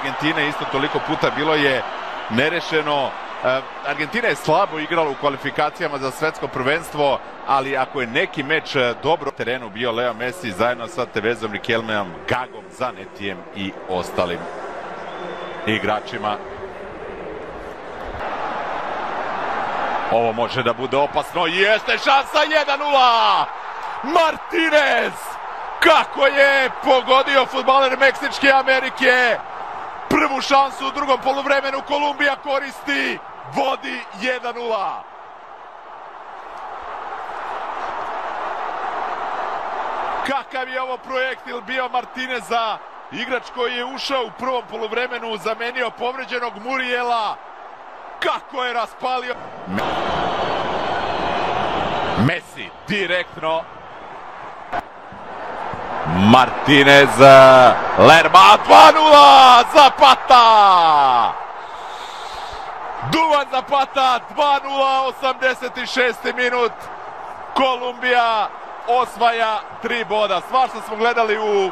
Argentine isto toliko puta bilo je nerešeno. E, Argentina je slabo igrala u kvalifikacijama za svetsko prvenstvo, ali ako je neki meč e, dobro terenu bio Leo Messi zajedno sa Tevezom, Rikelmeom, Gagom, Zanetijem i ostalim igračima. Ovo može da bude opasno. Jeste šansa 1-0! Martinez! Kako je pogodio futbaler Meksičke Amerike! Prvu šansu u drugom poluvremenu Kolumbija koristi. Vodi 1-0. Kakav je ovo projektil bio Martineza? Igrač koji je ušao u prvom poluvremenu, zamenio povređenog Murijela. Kako je raspalio... Messi direktno. Martinez, Lerma 2-0, Zapata! Duvan Zapata 2-0, 86. minut. Kolumbija osvaja tri boda. Svašta smo gledali u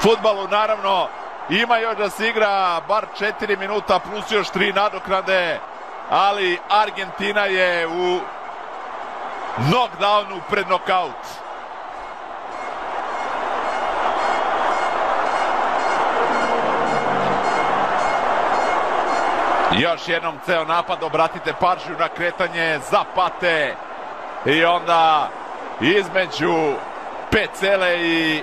futbalu, naravno. Ima još da se igra bar 4 minuta plus još 3 nadoknade, ali Argentina je u knockdownu pred knockout. Još jednom ceo napad, obratite pažnju na kretanje Zapate. I onda između Pecele i